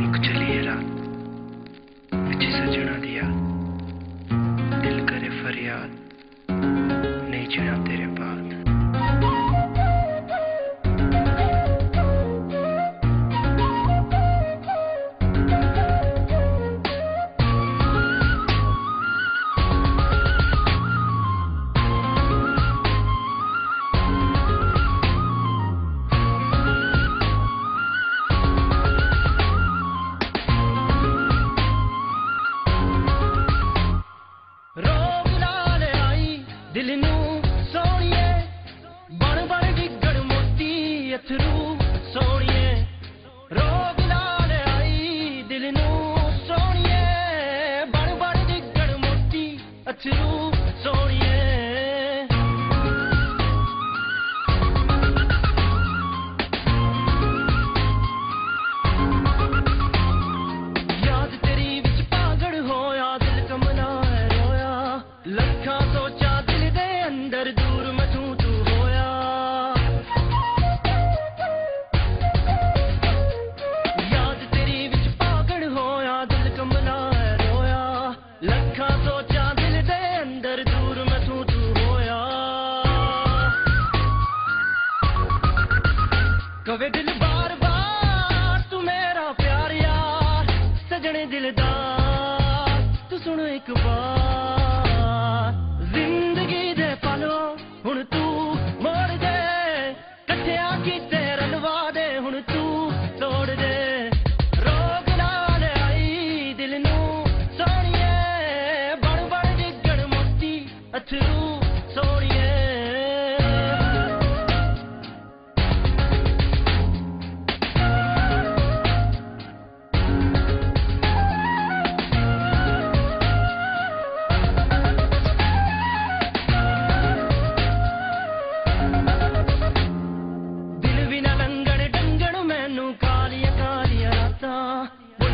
ਮੁੱਕ ਚਲੀ ਇਹ ਰਾਤ ਵਿੱਚ ਸਜਣਾ ਦੀ ਦਿਲ ਕਰੇ ਫਰਿਆਦ ਨਹੀਂ ਜੀਣਾ ਮੋਤੀ ਅਥਰੂ ਰੋਗ ਨਾਲ ਆਈ ਦਿਲ ਨੂੰ ਸੋਹਣੀਏ ਬਣ ਬਣ ਗੜ ਮੋਤੀ ਅਥਰੂ ਕਵੇ ਦਿਲ ਬਾਰ ਬਾਰ ਤੂੰ ਮੇਰਾ ਪਿਆਰ ਯਾਰ ਸਜਣੇ ਦਿਲਦਾਰ। ਤੂੰ ਸੁਣ ਇੱਕ ਵਾਰ।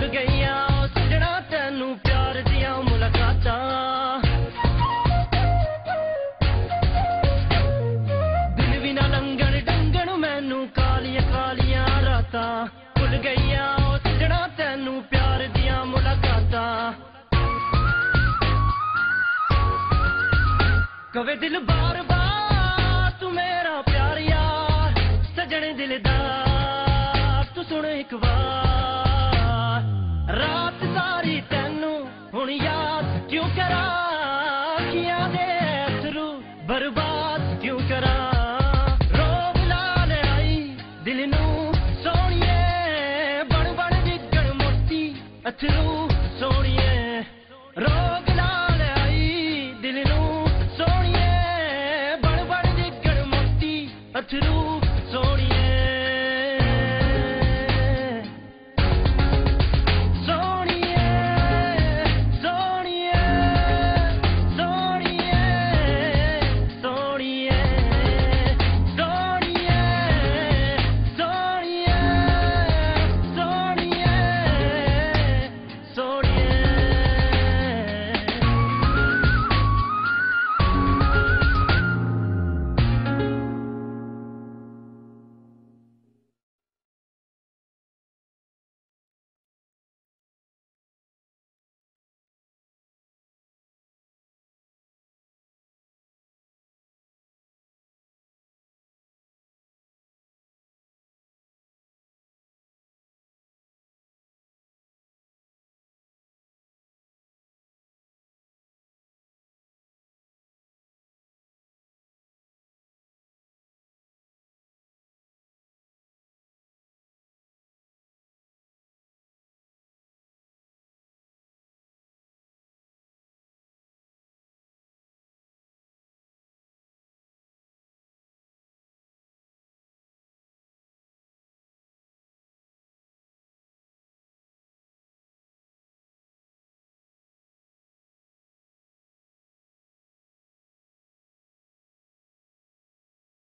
ਭੁੱਲ ਗਈਆਂ ਉਹ ਸਜਣਾ ਤੈਨੂੰ ਪਿਆਰ ਦੀਆਂ ਮੁਲਾਕਾਤਾਂ। ਦਿਲ ਵੀ ਨਾ ਲੰਗਣ ਡੰਗਣ ਮੈਨੂੰ ਕਾਲੀਆਂ ਕਾਲੀਆਂ ਰਾਤਾਂ। ਭੁੱਲ ਗਈਆਂ ਉਹ ਸਜਣਾ ਤੈਨੂੰ ਪਿਆਰ ਦੀਆਂ ਮੁਲਾਕਾਤਾਂ। ਕਵੇ ਦਿਲ ਬਾਰ ਬਾਰ, ਤੂੰ ਮੇਰਾ ਪਿਆਰ ਯਾਰ ਸੱਜਣੇ ਦਿਲ ਦਾ, ਤੂੰ ਸੁਣ ਇੱਕ ਵਾਰ। do.